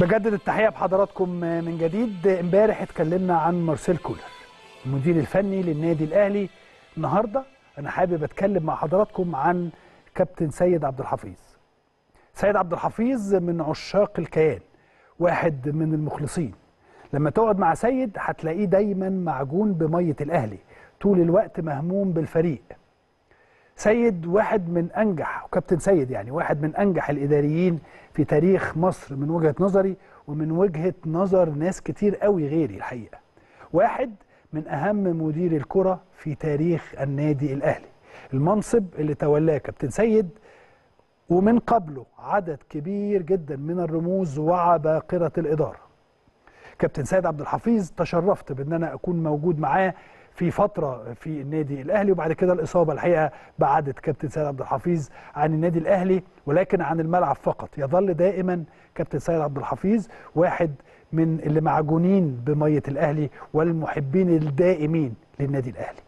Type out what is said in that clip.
بجدد التحية بحضراتكم من جديد. امبارح اتكلمنا عن مارسيل كولر المدير الفني للنادي الأهلي. النهارده أنا حابب أتكلم مع حضراتكم عن كابتن سيد عبد الحفيظ. سيد عبد الحفيظ من عشاق الكيان واحد من المخلصين. لما تقعد مع سيد هتلاقيه دايما معجون بمية الأهلي طول الوقت مهموم بالفريق. سيد واحد من أنجح وكابتن سيد يعني واحد من أنجح الإداريين في تاريخ مصر من وجهة نظري ومن وجهة نظر ناس كتير قوي غيري الحقيقة. واحد من أهم مدير الكرة في تاريخ النادي الأهلي. المنصب اللي تولاه كابتن سيد ومن قبله عدد كبير جدا من الرموز وعباقرة الإدارة. كابتن سيد عبد الحفيظ تشرفت بأن أنا أكون موجود معاه في فترة في النادي الأهلي وبعد كده الإصابة الحقيقة بعدت كابتن سيد عبد الحفيظ عن النادي الأهلي ولكن عن الملعب فقط. يظل دائما كابتن سيد عبد الحفيظ واحد من اللي معجونين بمية الأهلي والمحبين الدائمين للنادي الأهلي.